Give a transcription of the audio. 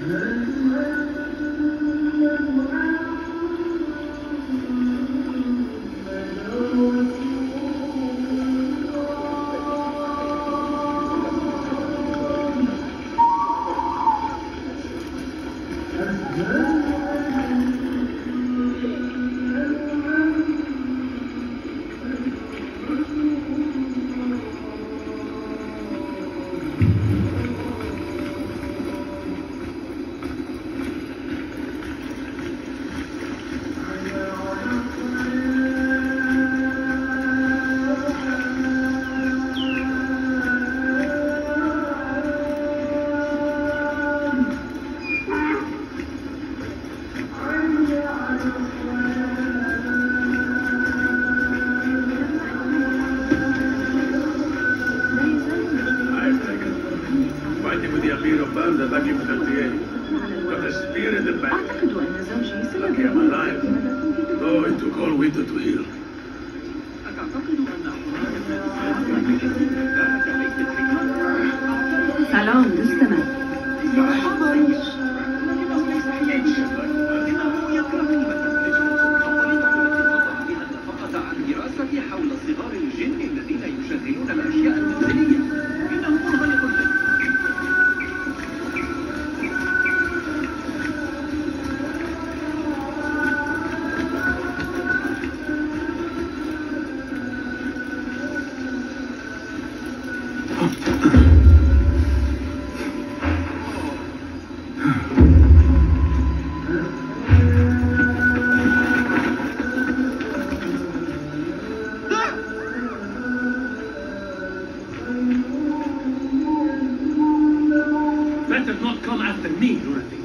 Thank you. I with the appeal of birds back in 38. Got a in the back. to I'm alive. Though it took all winter to heal. Better not come after me, Dorothy.